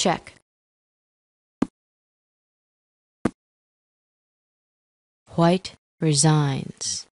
Check. White resigns.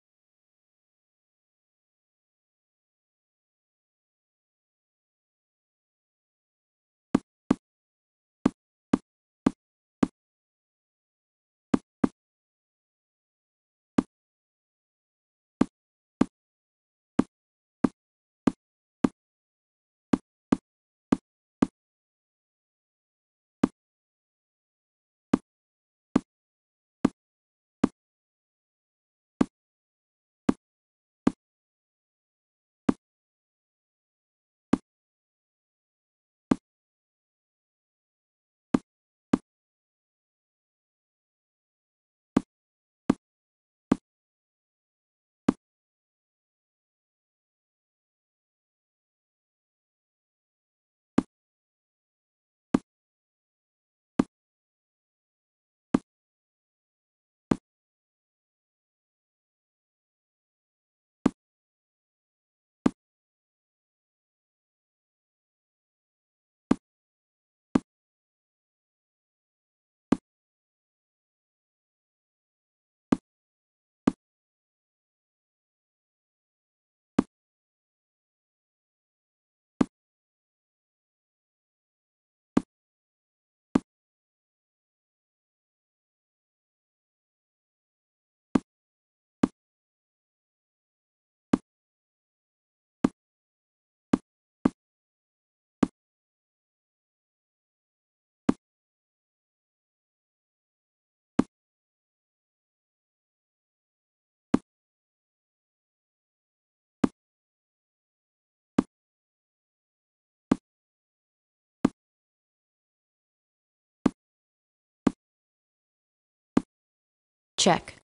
Check.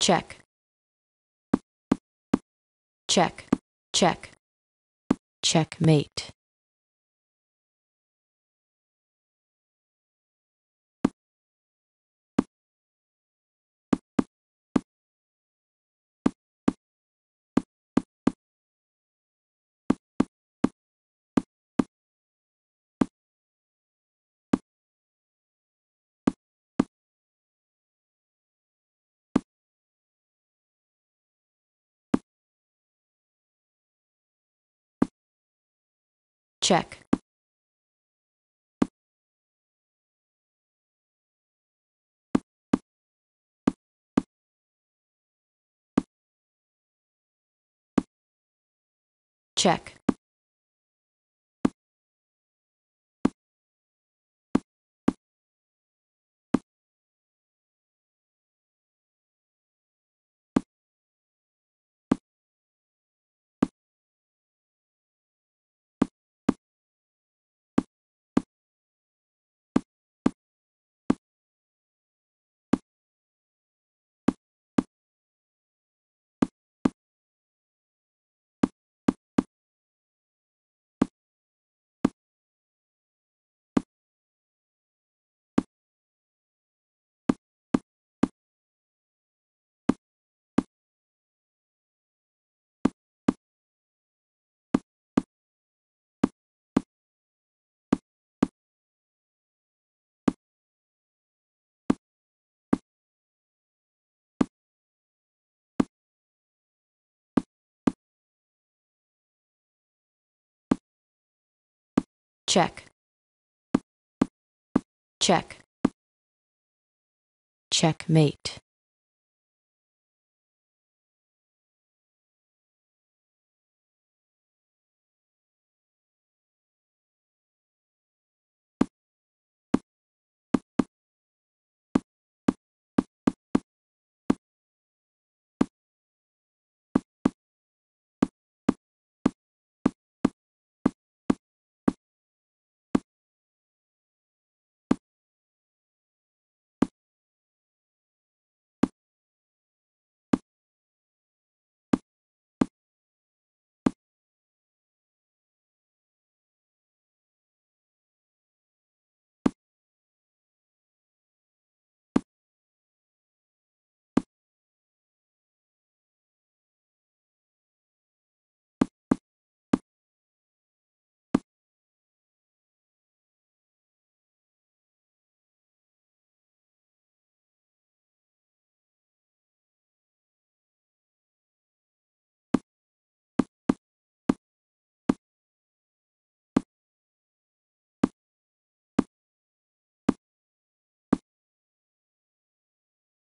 Check. Check. Check. Checkmate. Check. Check. Check. Check. Checkmate.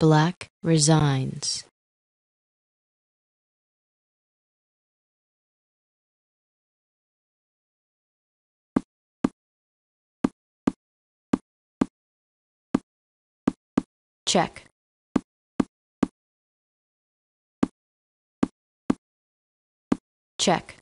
Black resigns. Check. Check.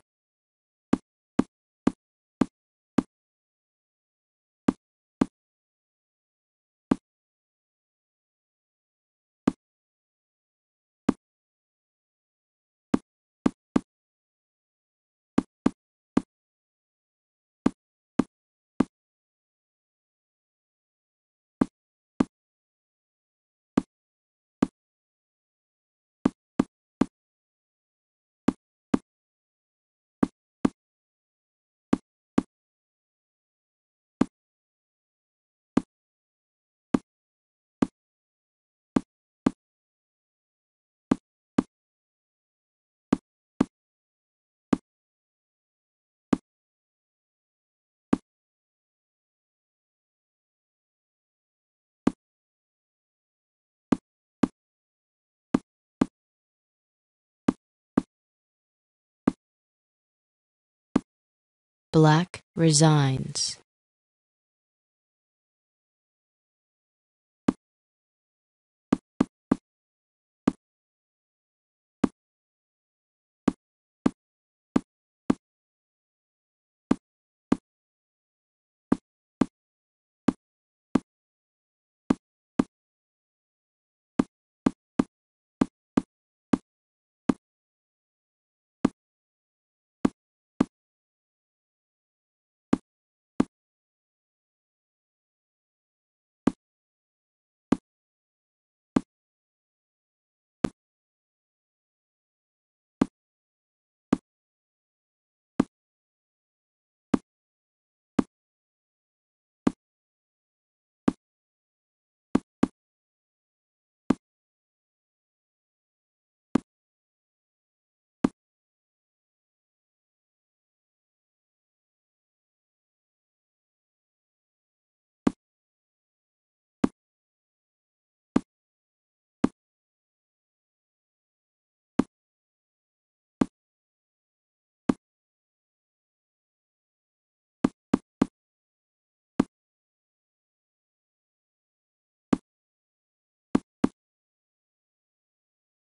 Black resigns.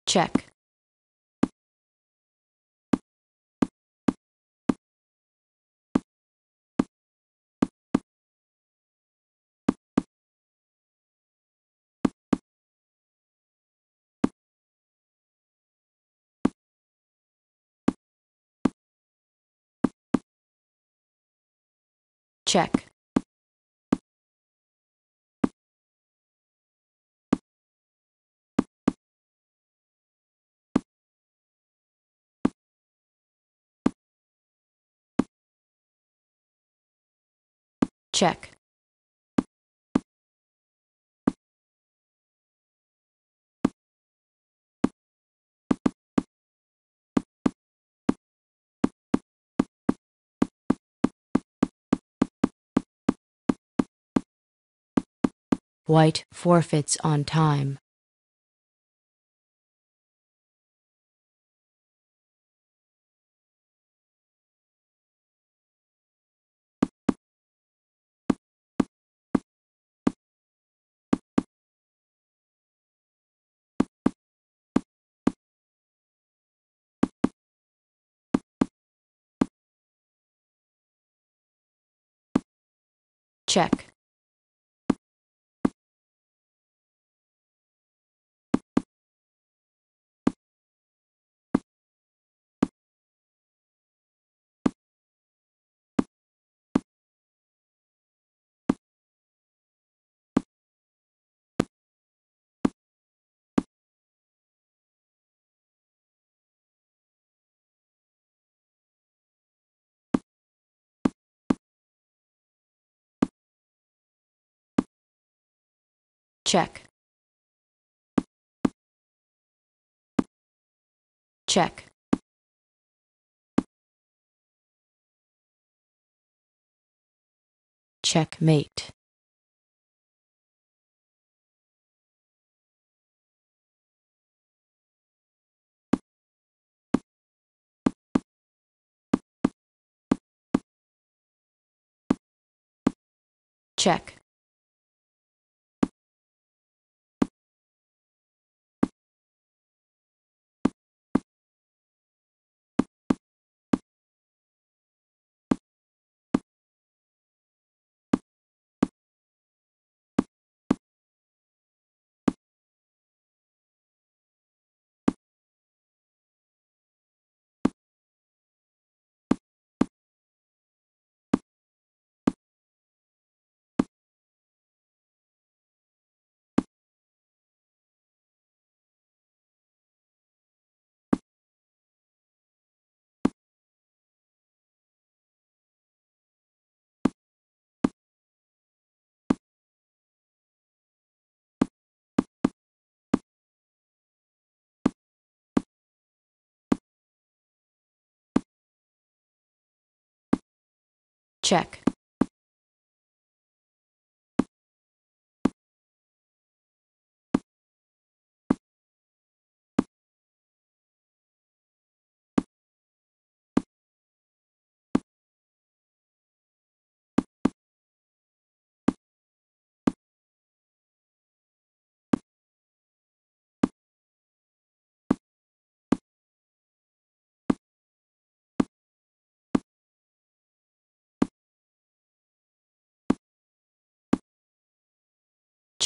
Check. Check. Check. White forfeits on time. Check. Check. Check. Checkmate. Check. Check,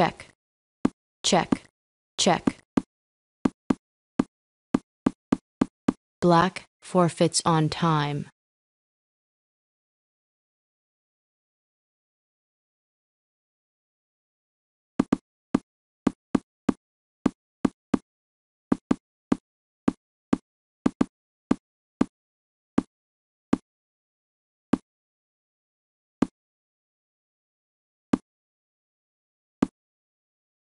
check, check, check. Black forfeits on time.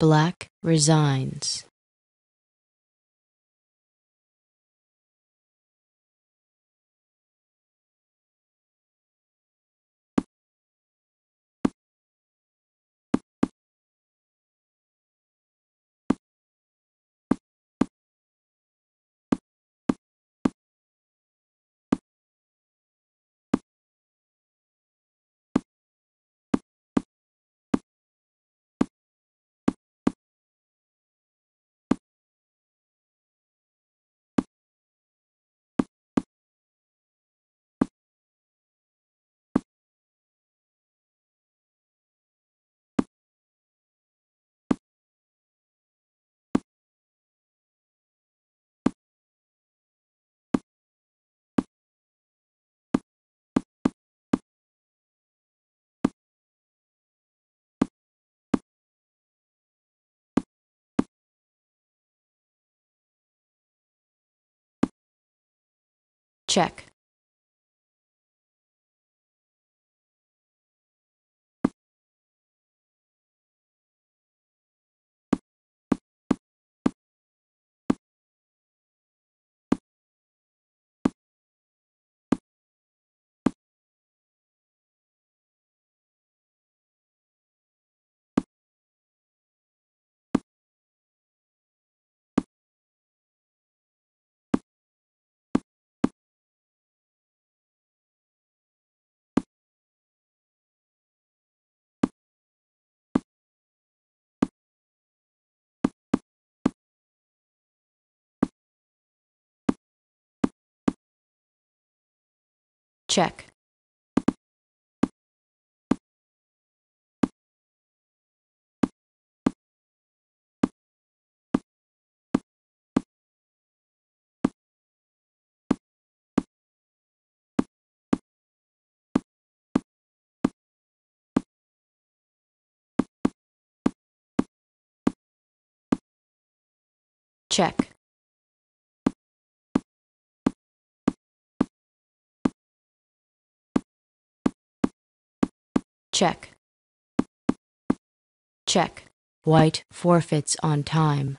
Black resigns. Check. Check, check, check, check. White forfeits on time.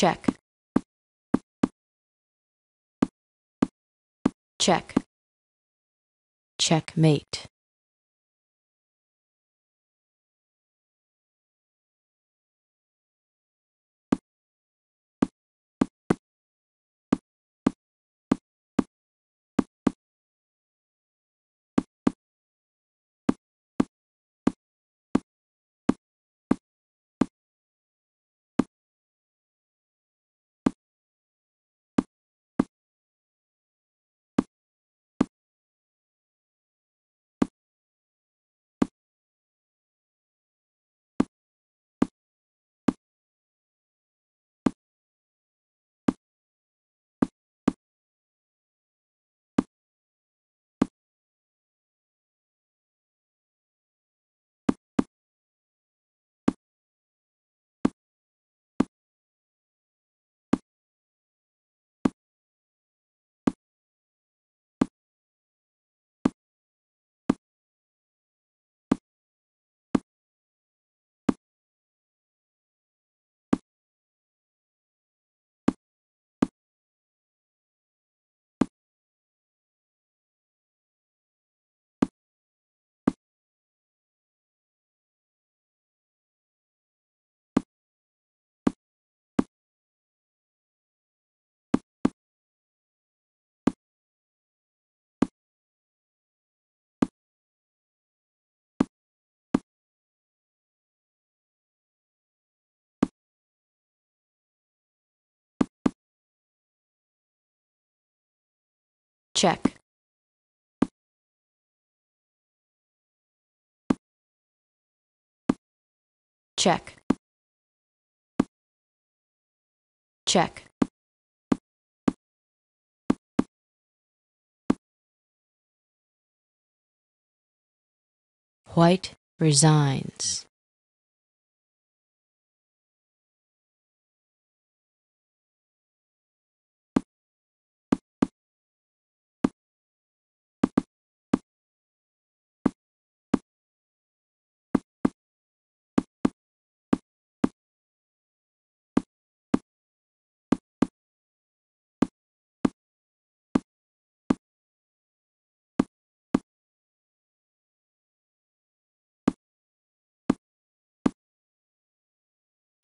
check, check. Checkmate. Check, check, check. White resigns.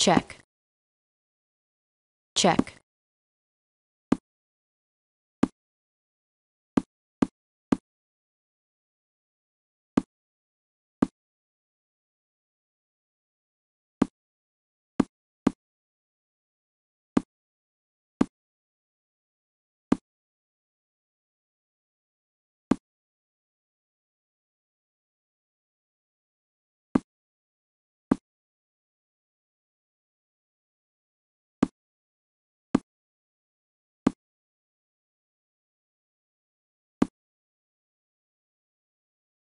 Check, check,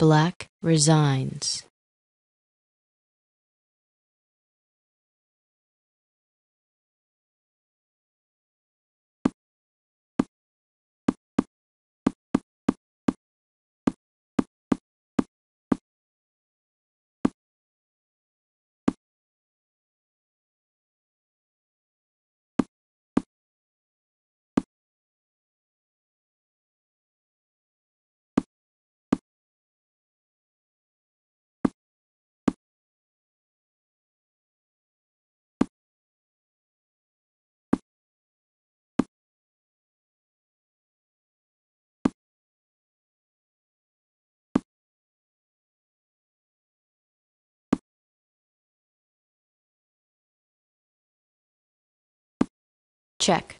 Black resigns. Check.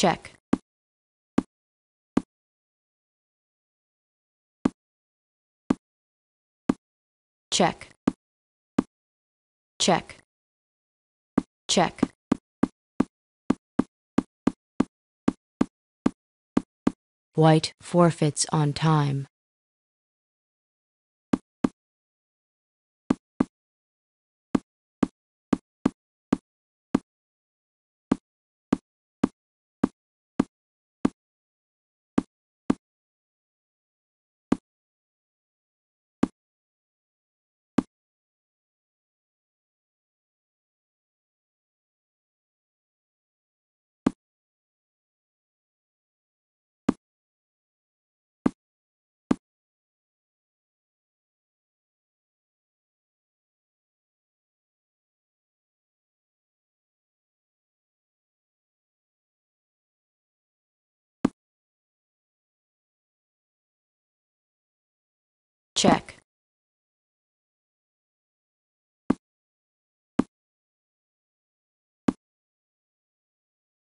Check. Check. Check. Check. White forfeits on time.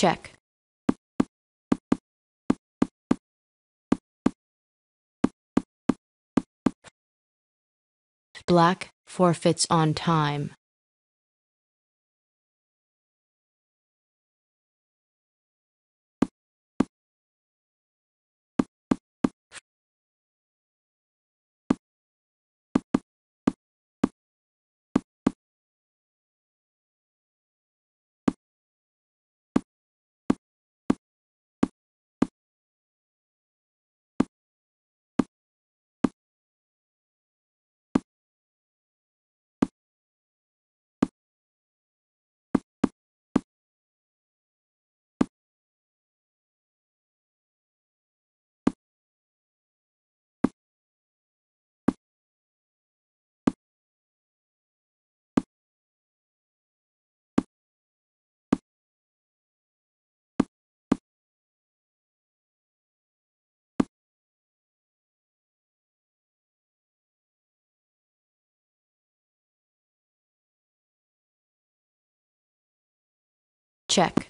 Check. Black forfeits on time. Check.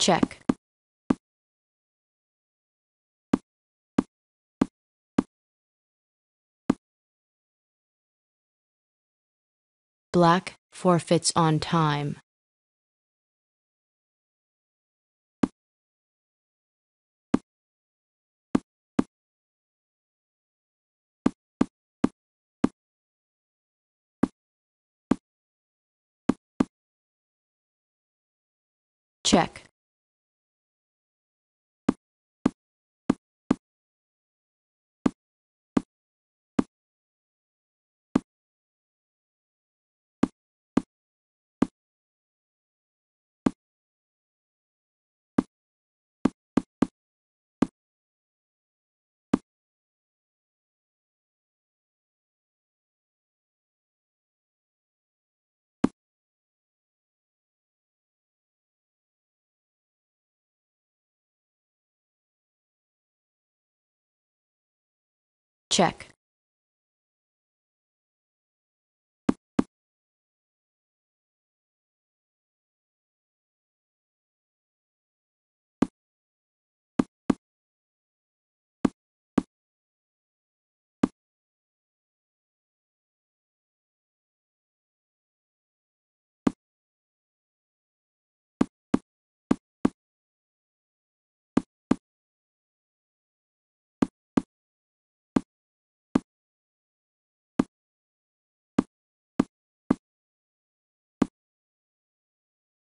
Check. Black forfeits on time. Check. Check.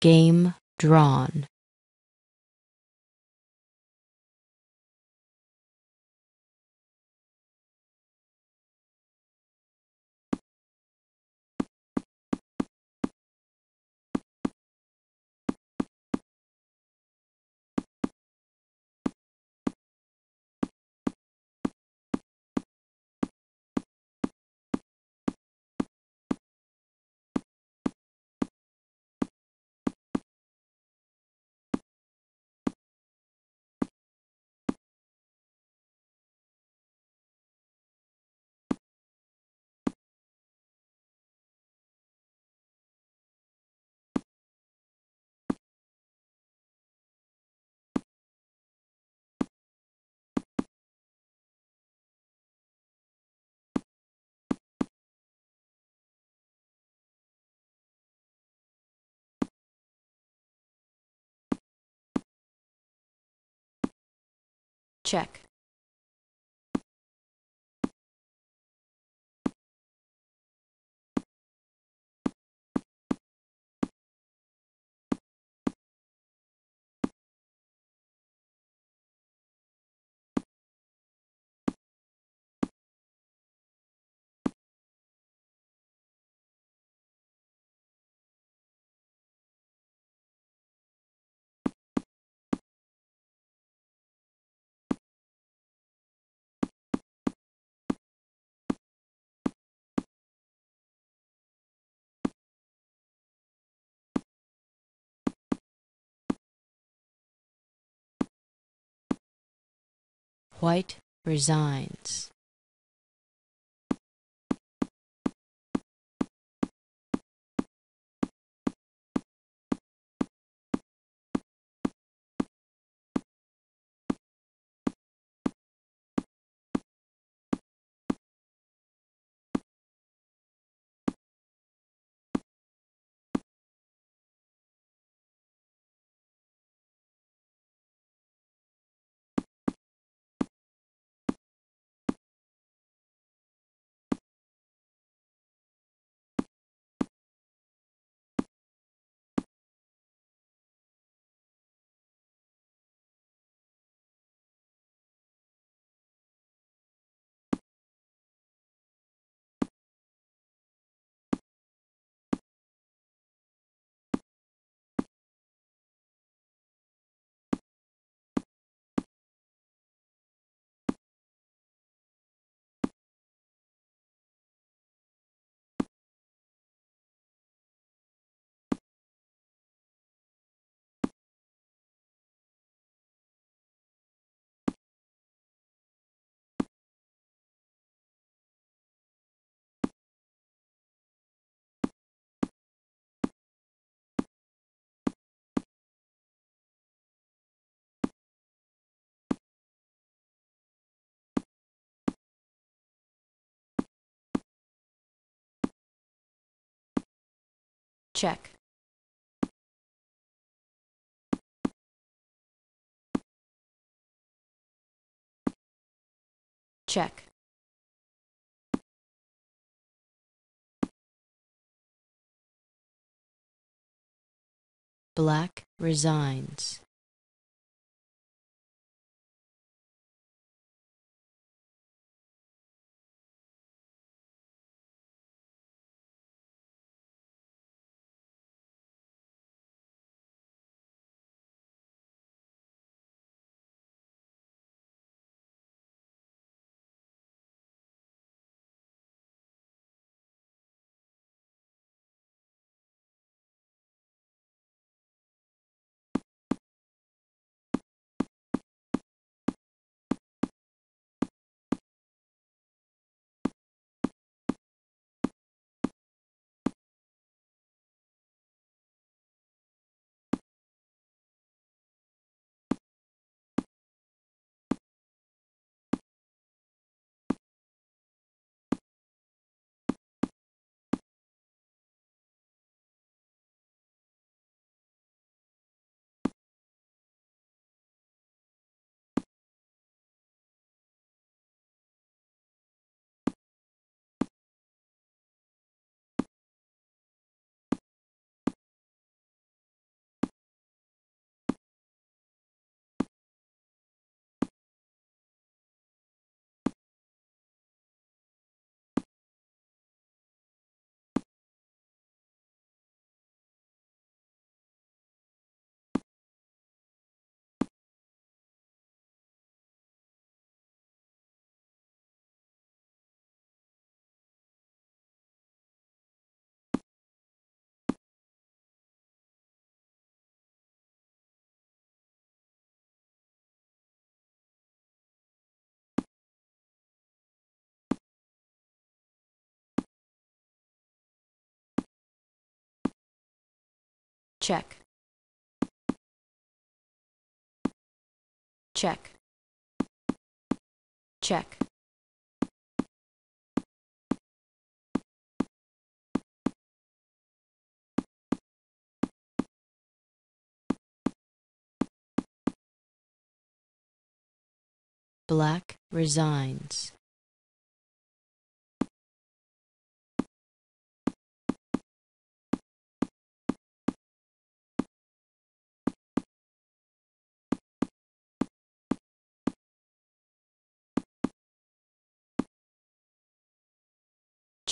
Game drawn. Check. White resigns. Check. Check. Black resigns. Check. Check. Check. Black resigns.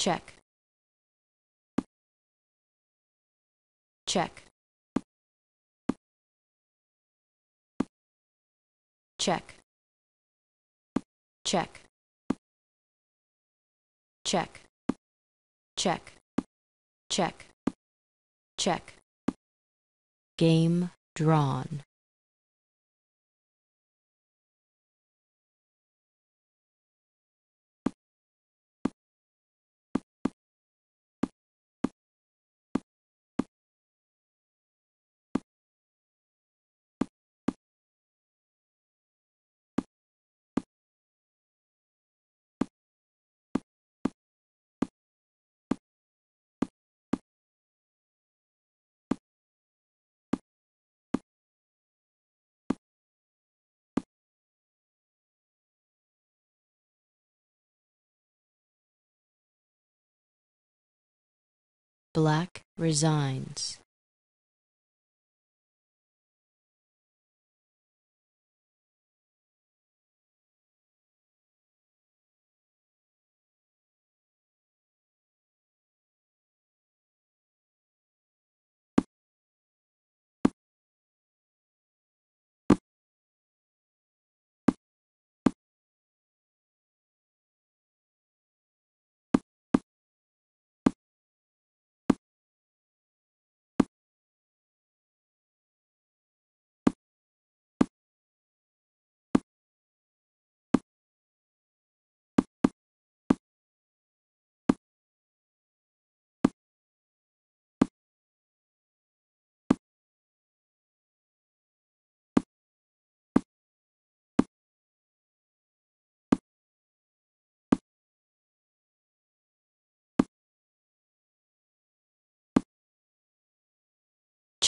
Check. Check. Check. Check. Check. Check. Check. Check. Game drawn. Black resigns.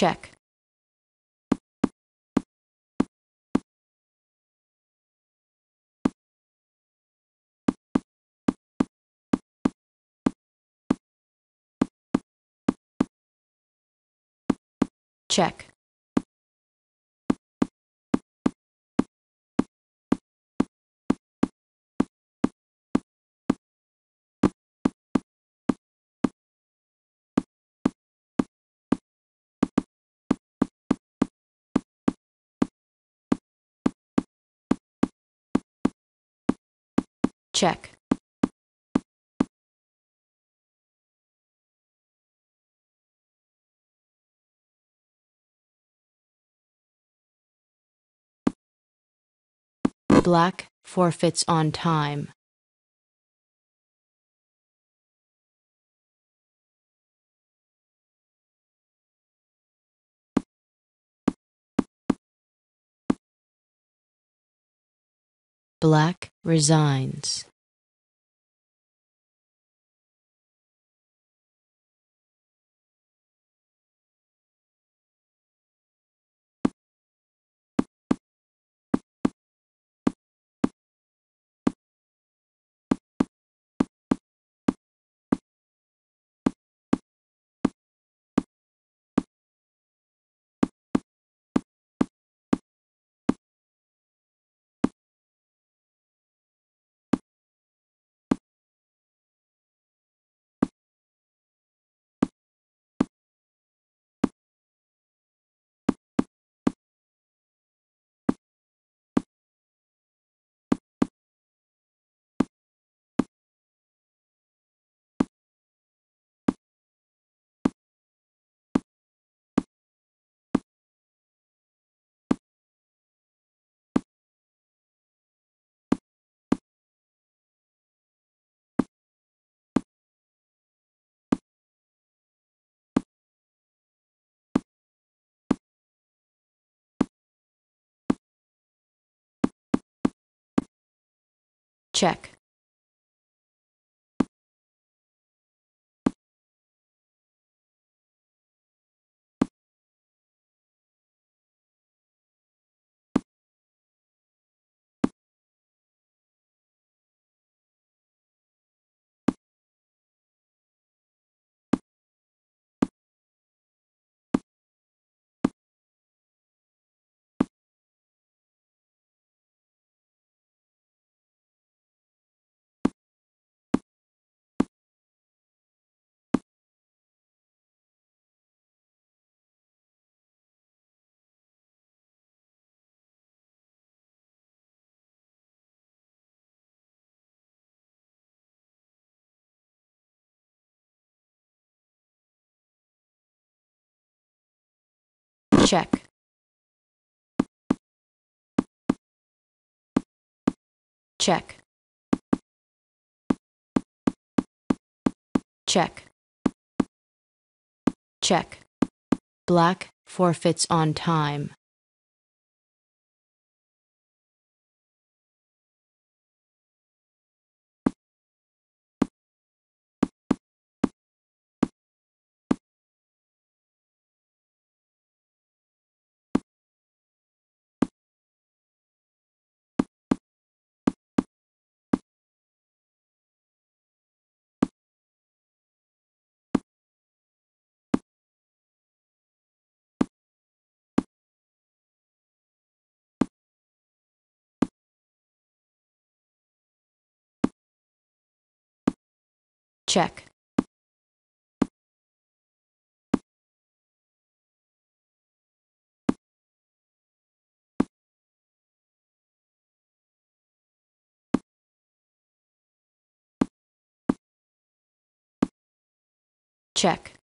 Check. Check. Check. Black, forfeits on time. Black resigns. Check. Check. Check. Check. Check. Black forfeits on time. Check. Check.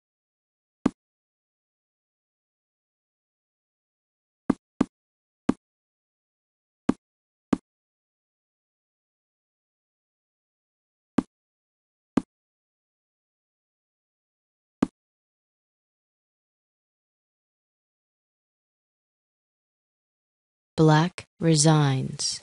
Black resigns.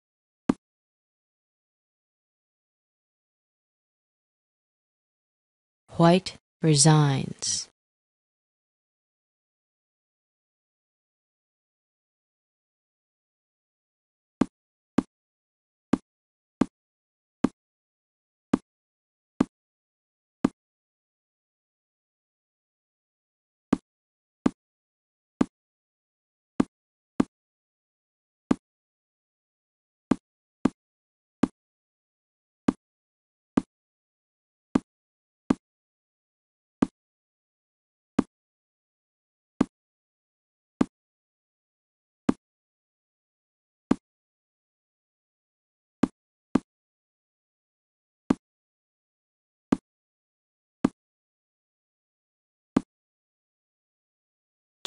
White resigns.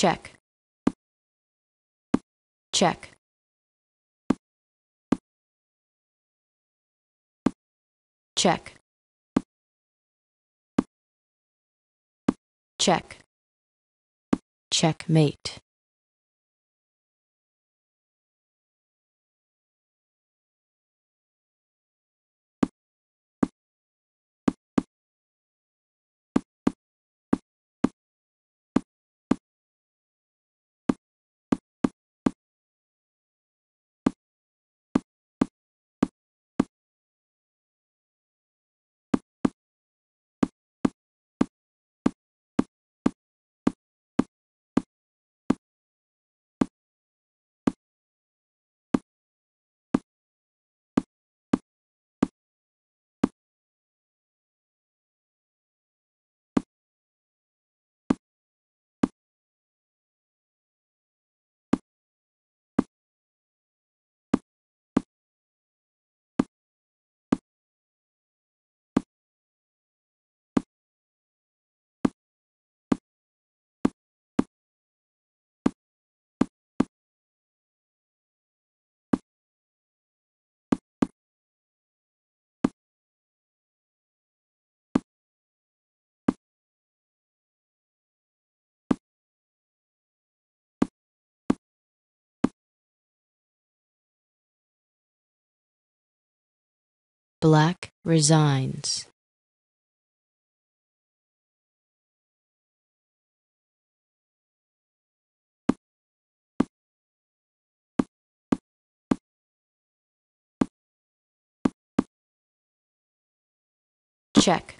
Check. Check. Check. Check. Checkmate. Black resigns. Check.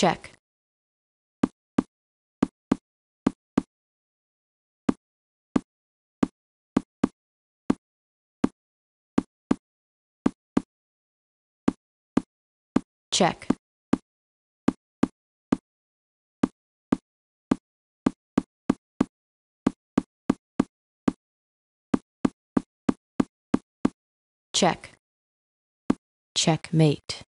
check. Check. Check. Checkmate.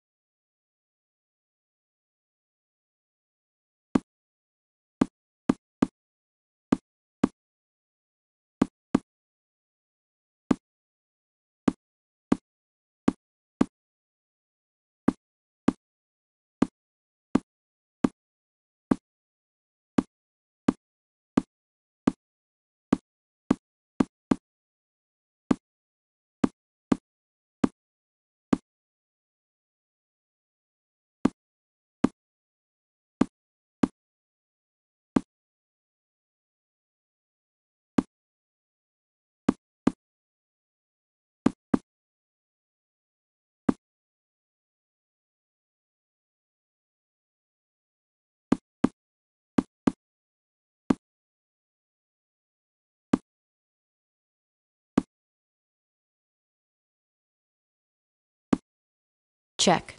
Check.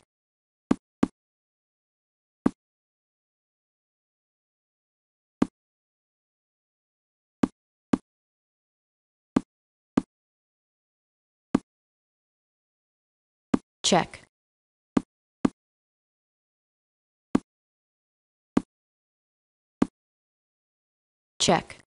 Check. Check.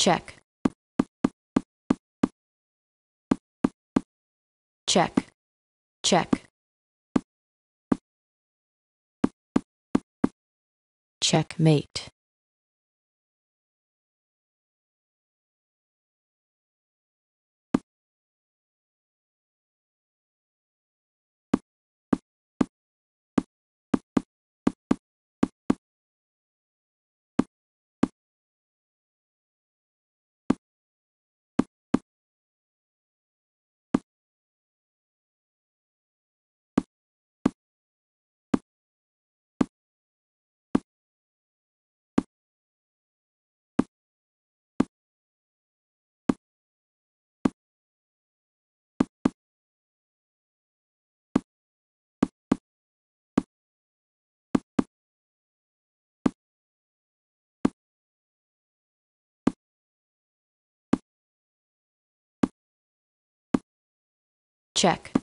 Check. Check. Check. Checkmate. Check.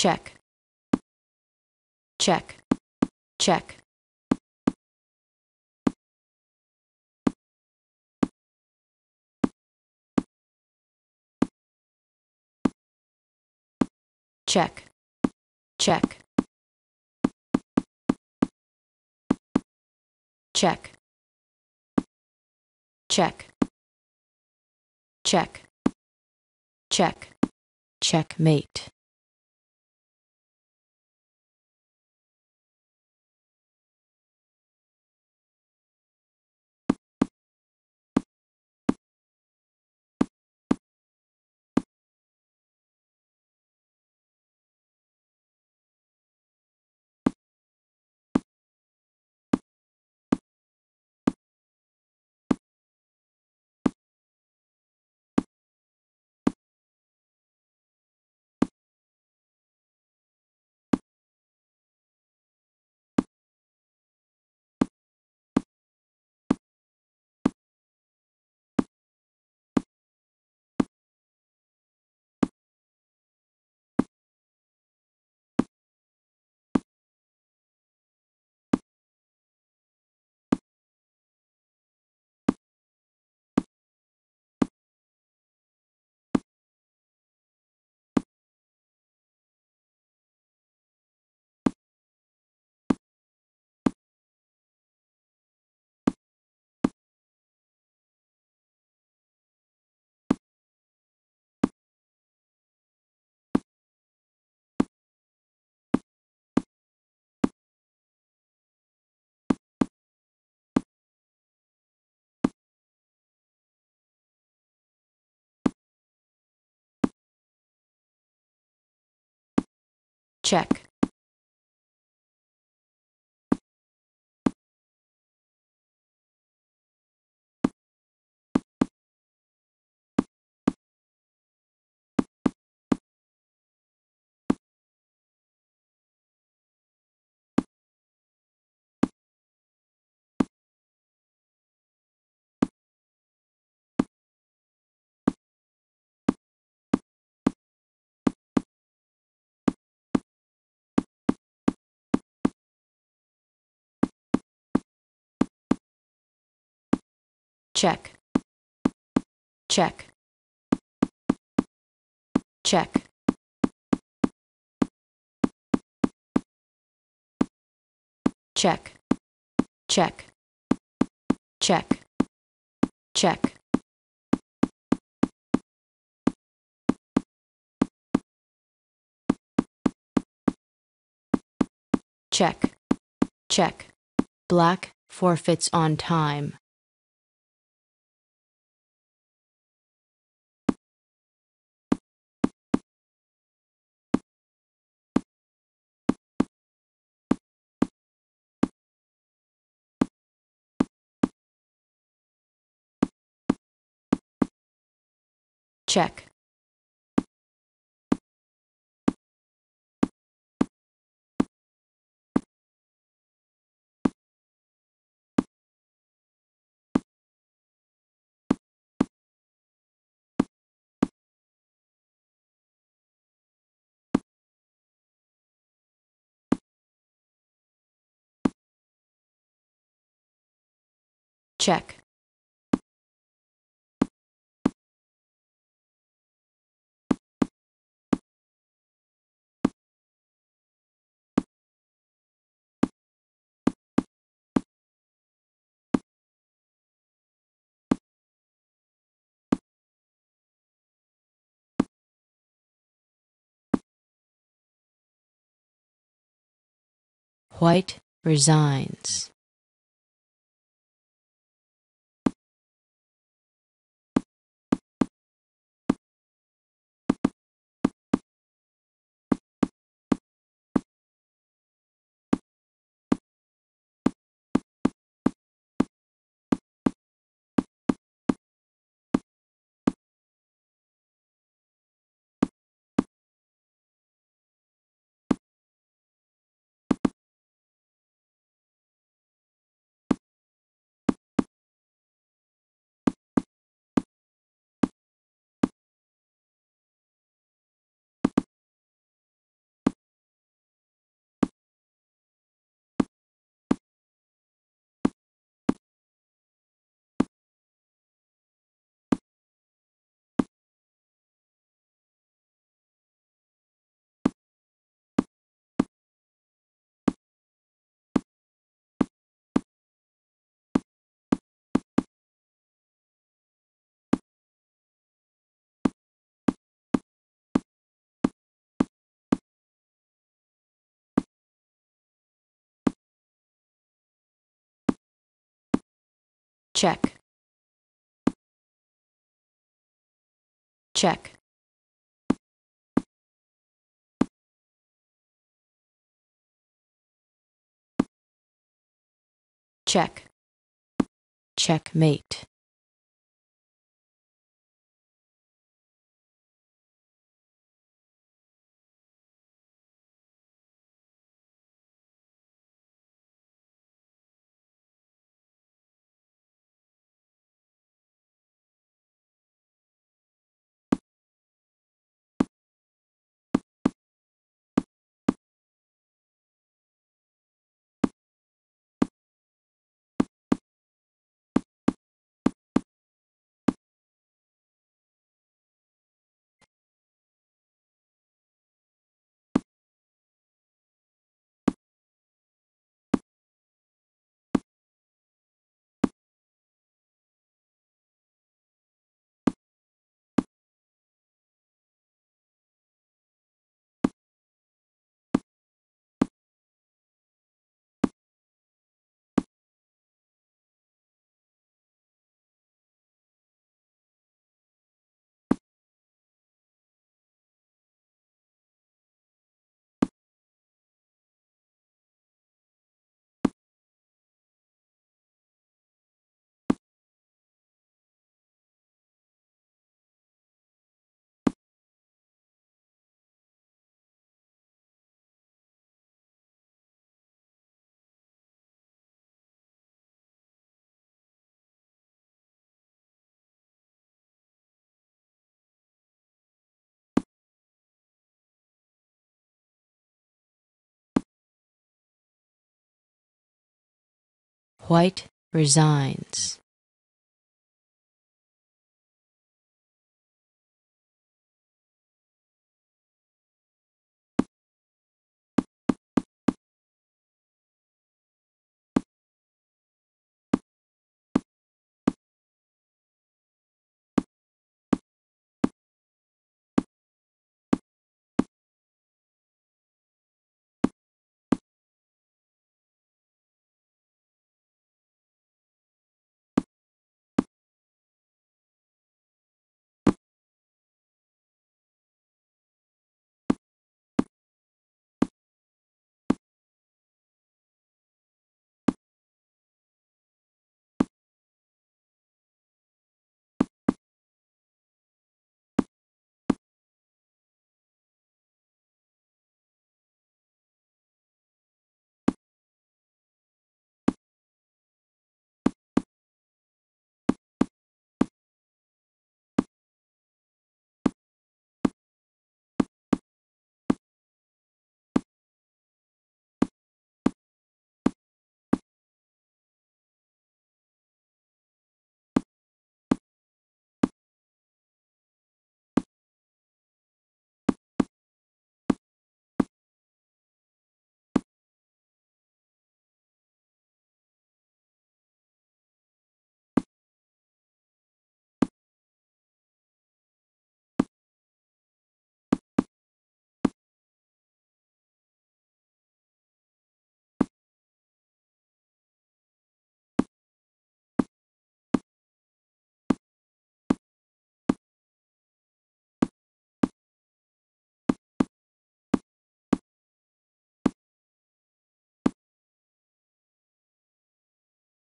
check, check, check. Check, check, check, check, check, check, checkmate. Check, check, check, check, check, check, check, check. Check, check. Black forfeits on time. Check. Check. White resigns. Check. Check. Check. Checkmate. White resigns.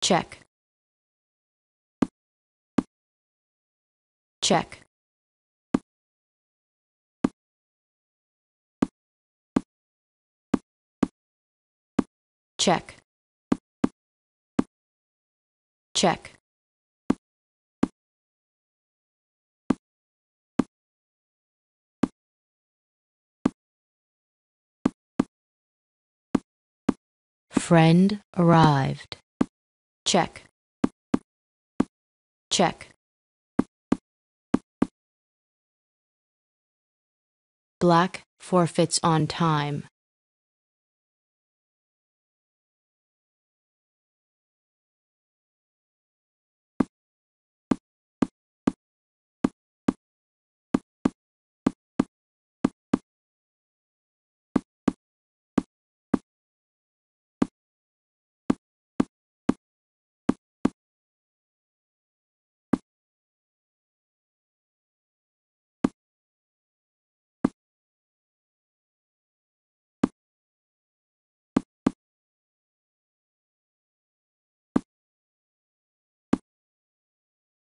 Check. Check. Check. Check. Friend arrived. Check. Check. Black forfeits on time.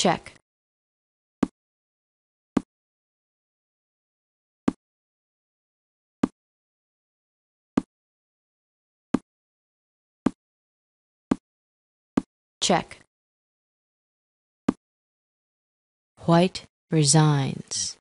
check, check. White resigns.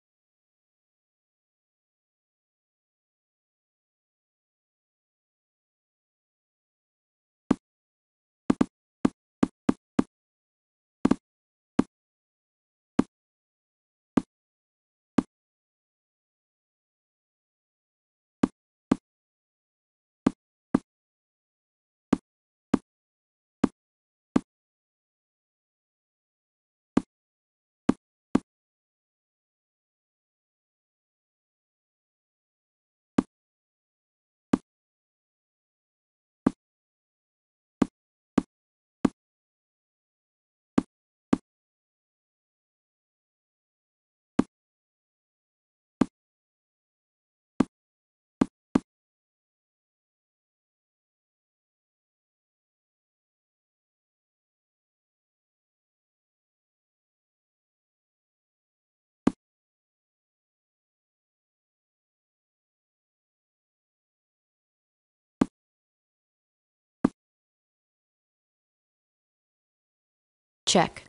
Check.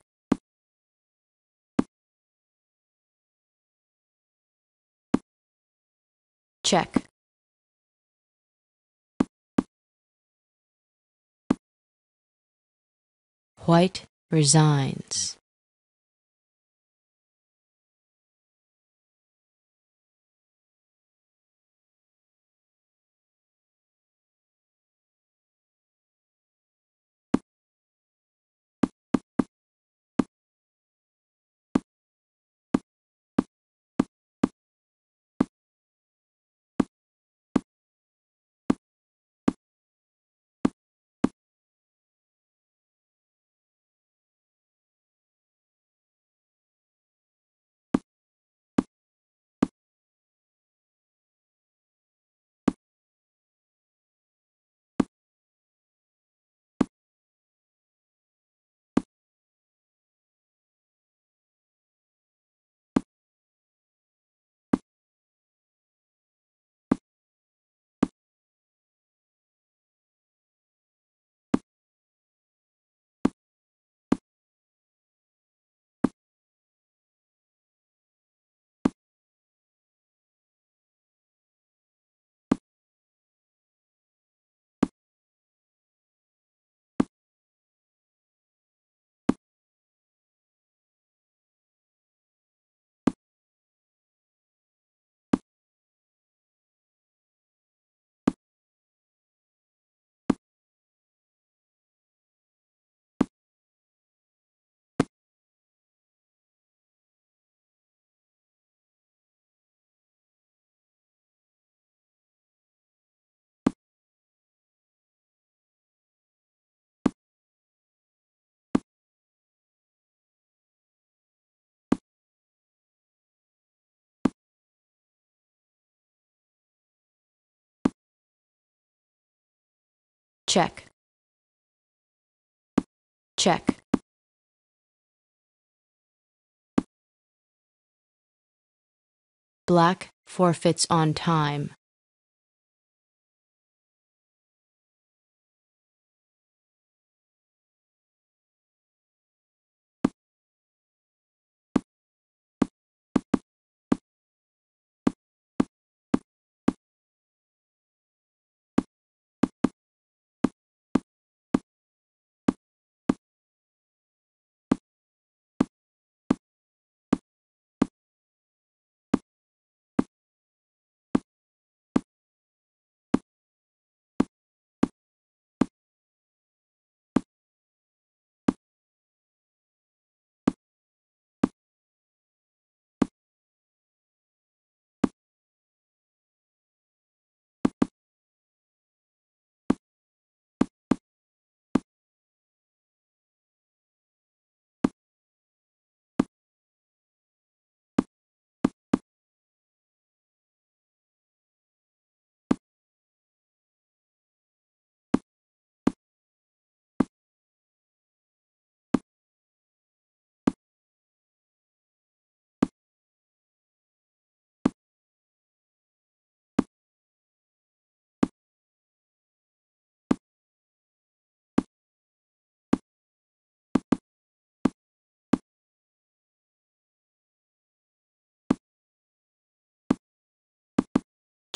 Check. White resigns. Check. Check. Black forfeits on time.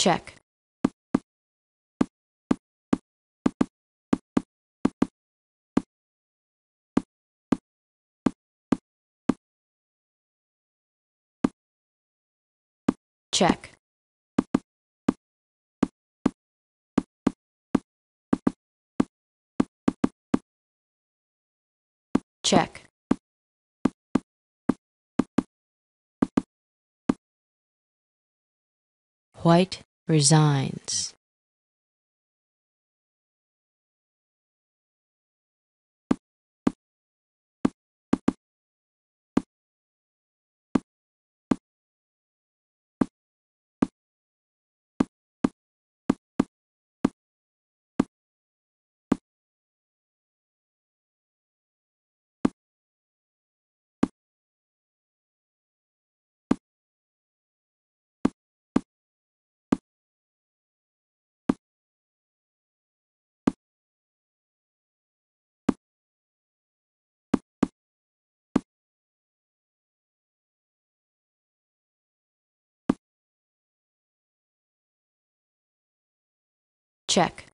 Check, check, check, White resigns. Check,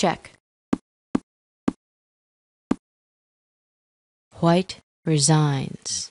check. White resigns.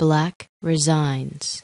Black resigns.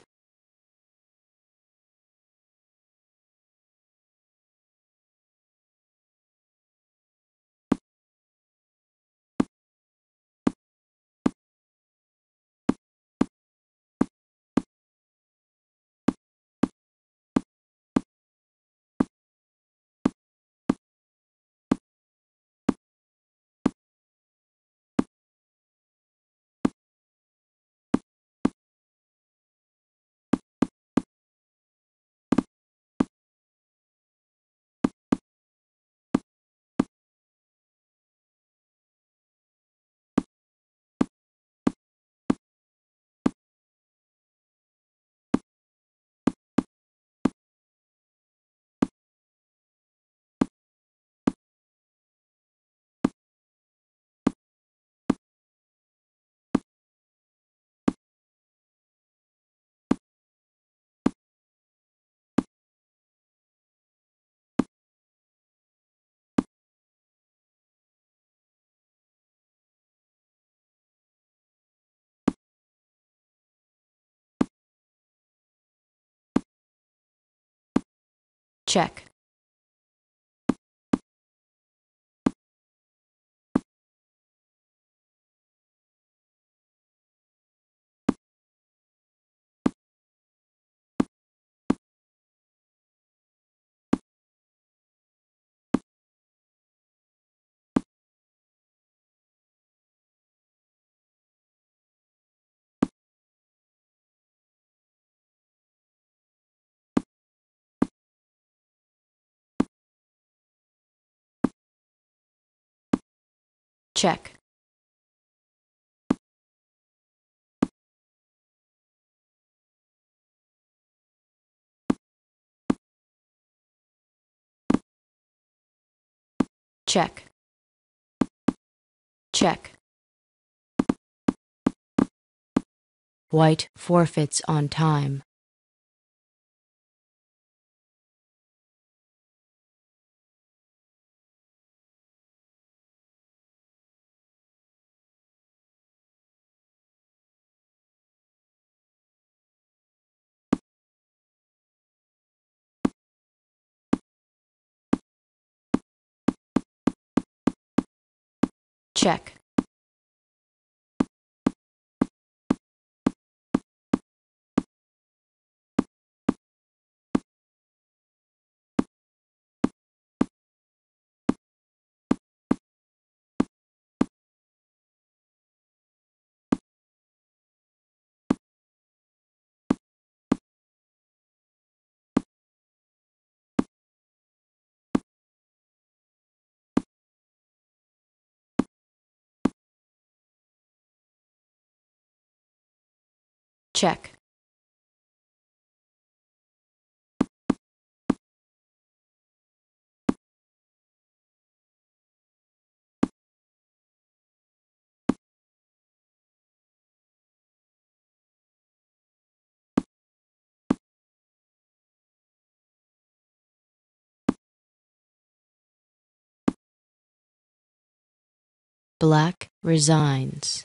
Check, check, check, check. White forfeits on time. Check, check, Black resigns.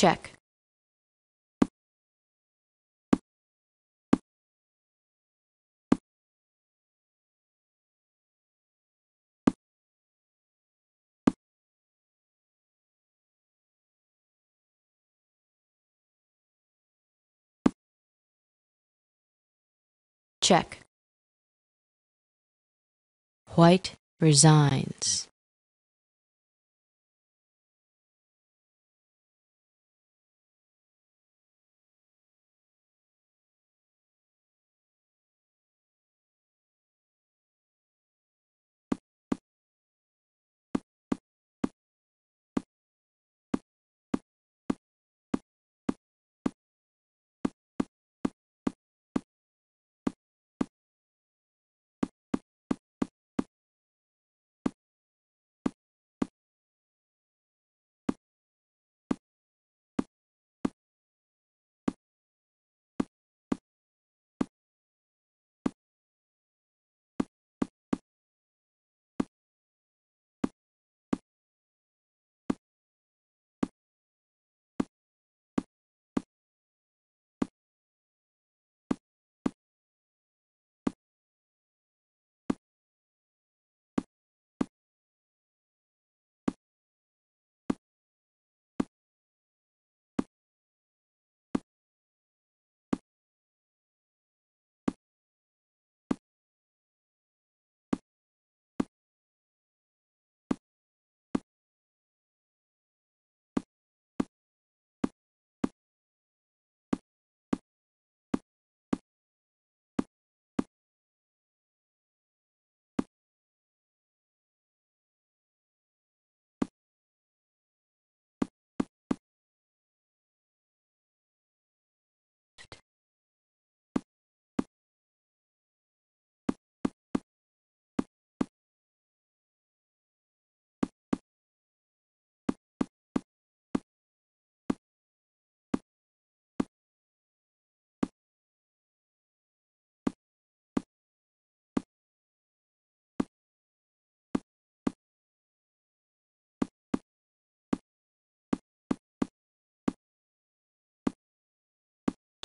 Check, check. White resigns.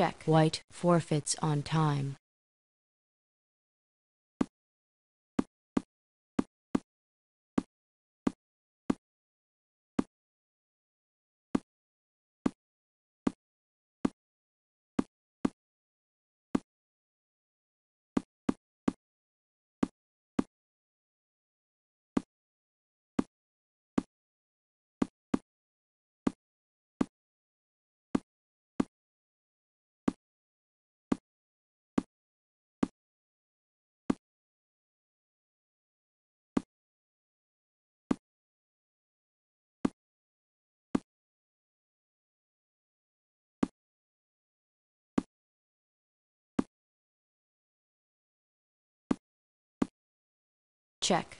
check. White forfeits on time. Check.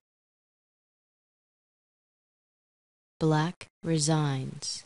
Black resigns.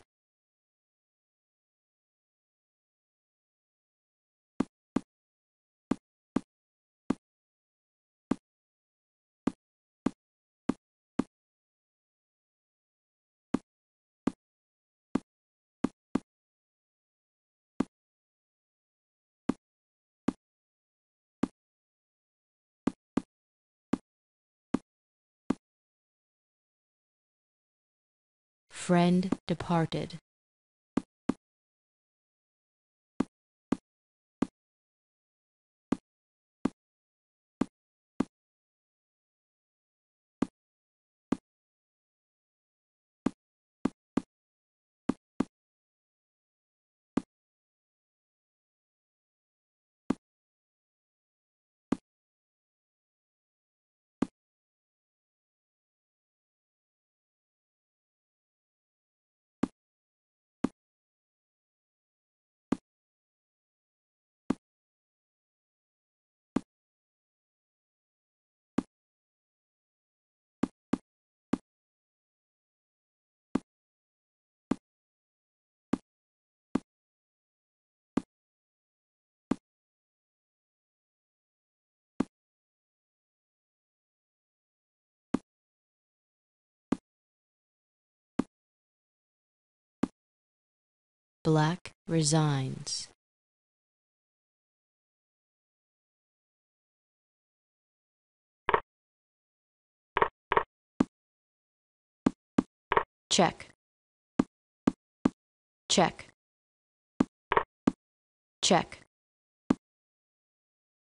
Friend departed. Black resigns. Check. Check. Check.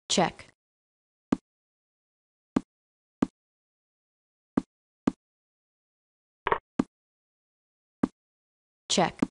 Check. Check.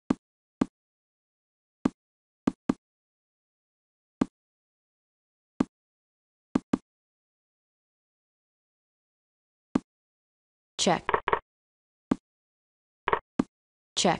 Check, check.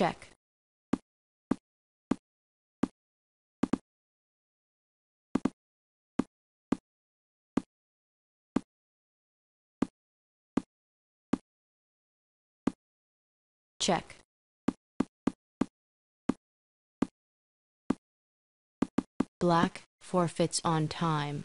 Check. Check. Black forfeits on time.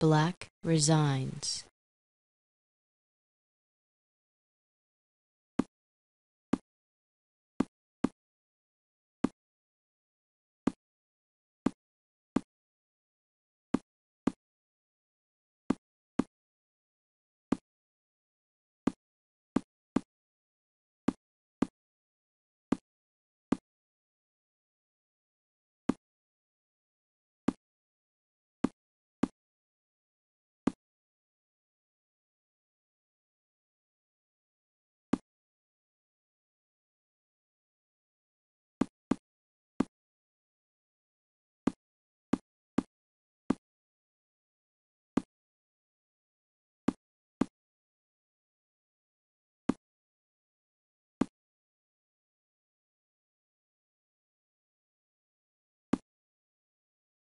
Black resigns.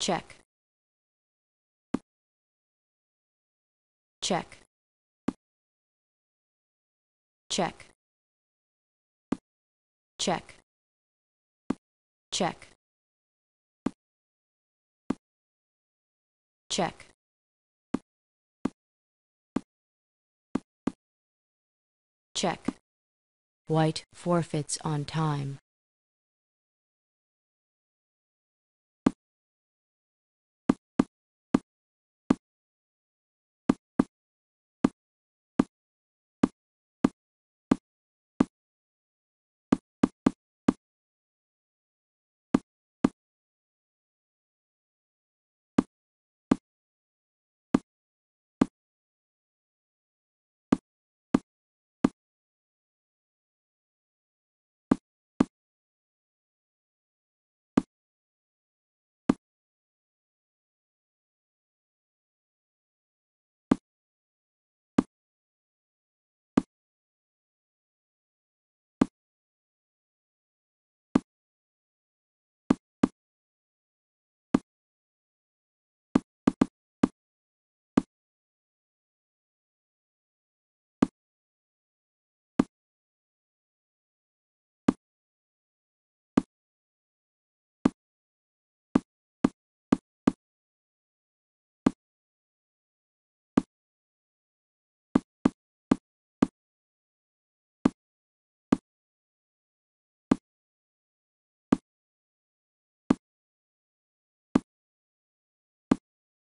Check, check, check, check, check, check. Check. White forfeits on time.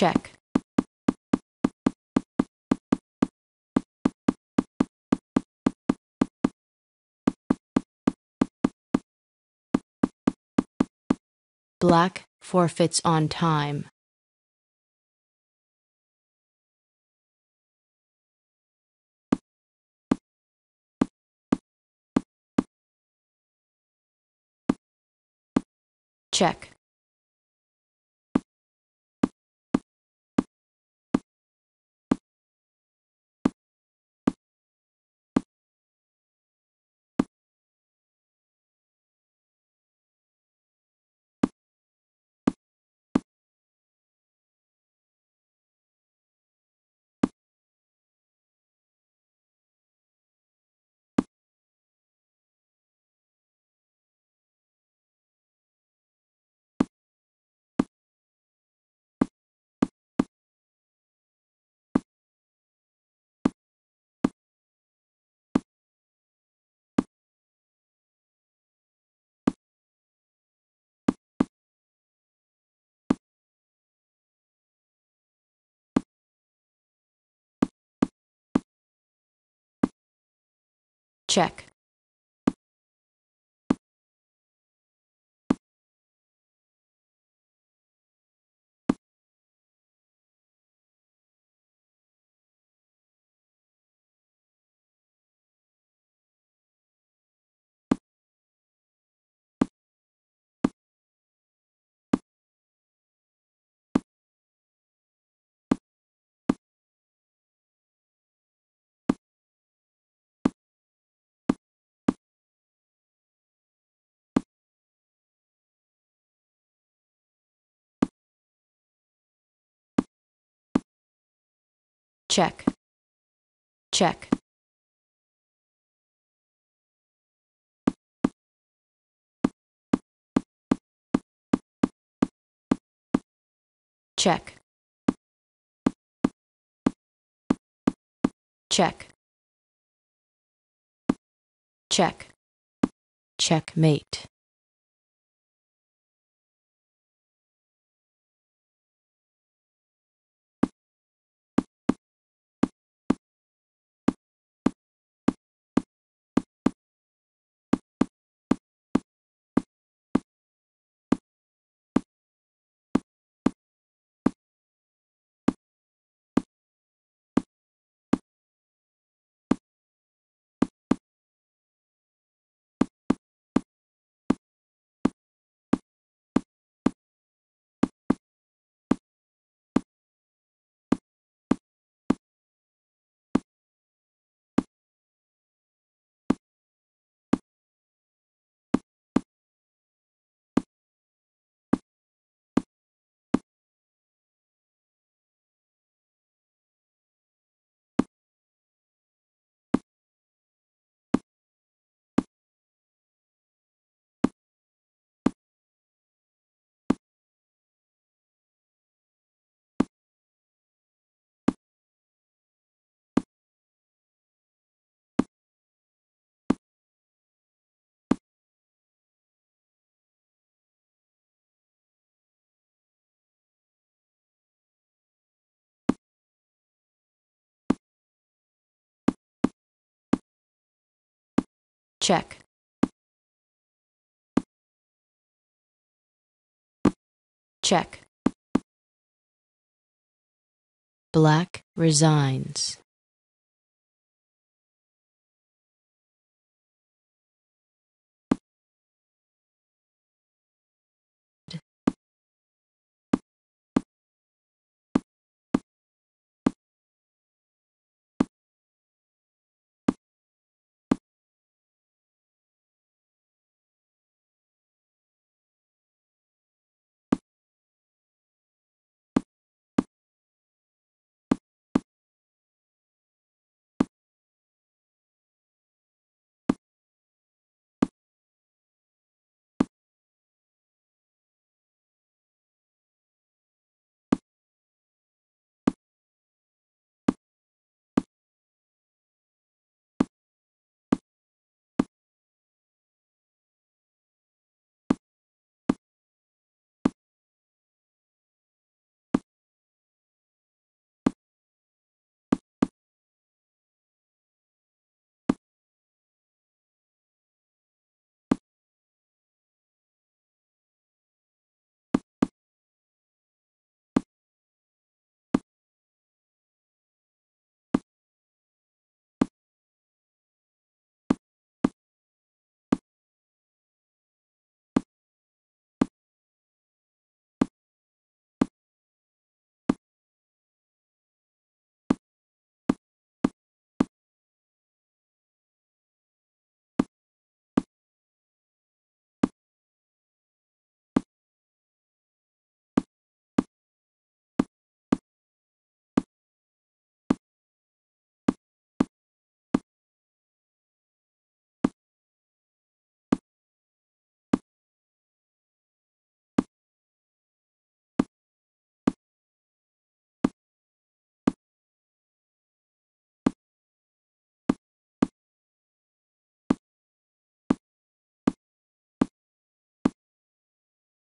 Check. Black forfeits on time. Check. Check. Check, check. Check. Check. Check. Checkmate. Check. Check. Black resigns.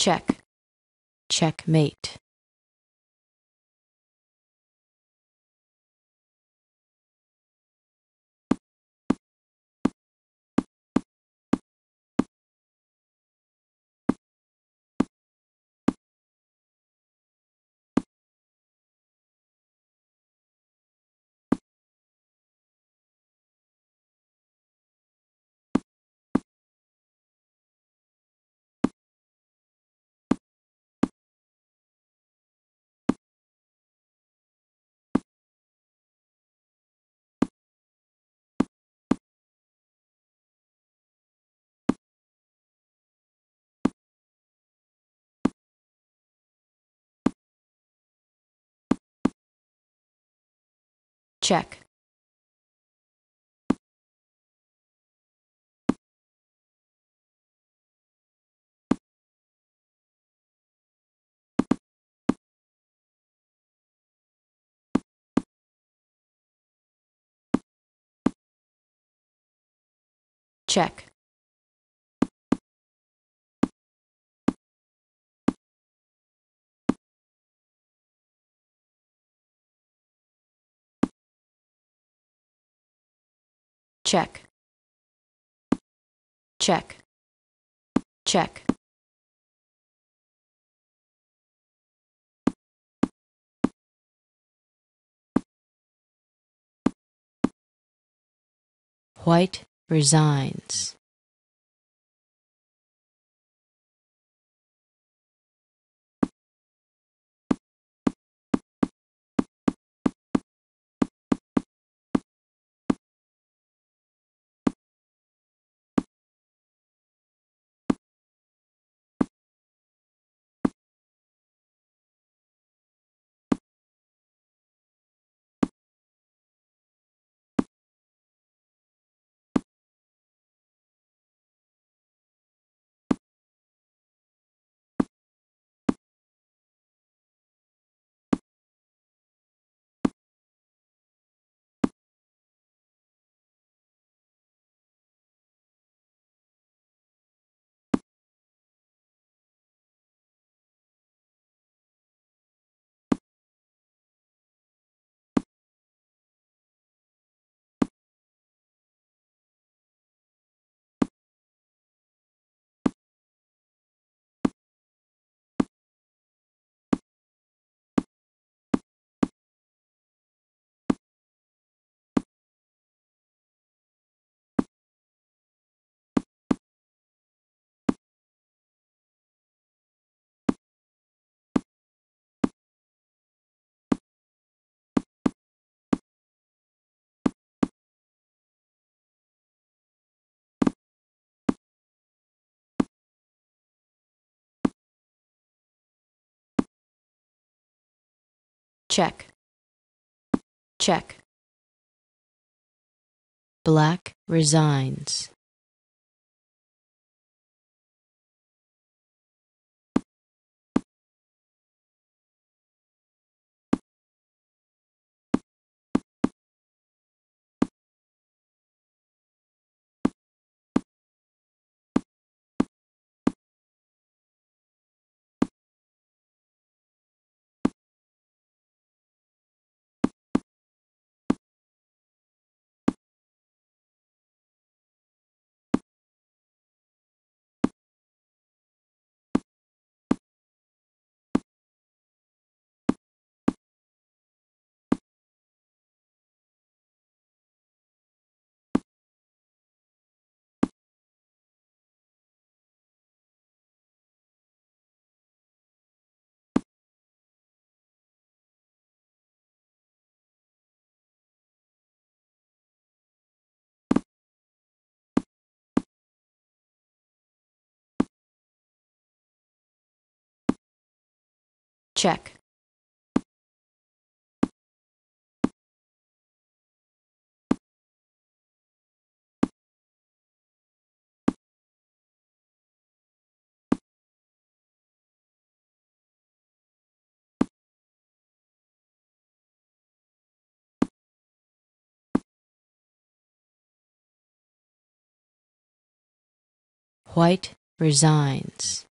Check. Checkmate. Check, check, check, check, check. White resigns. Check, check. Black resigns. Check, White resigns.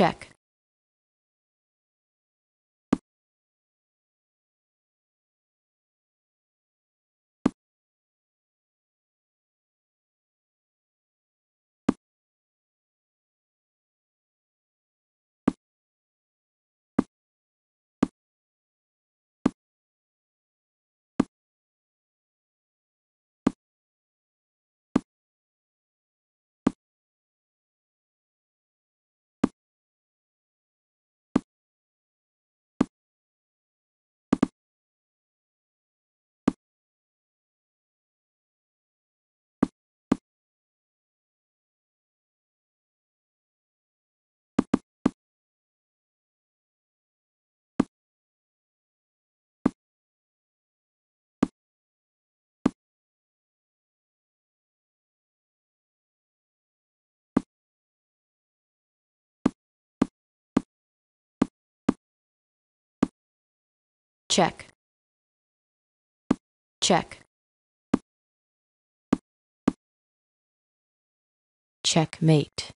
Check, Check. Check. Checkmate.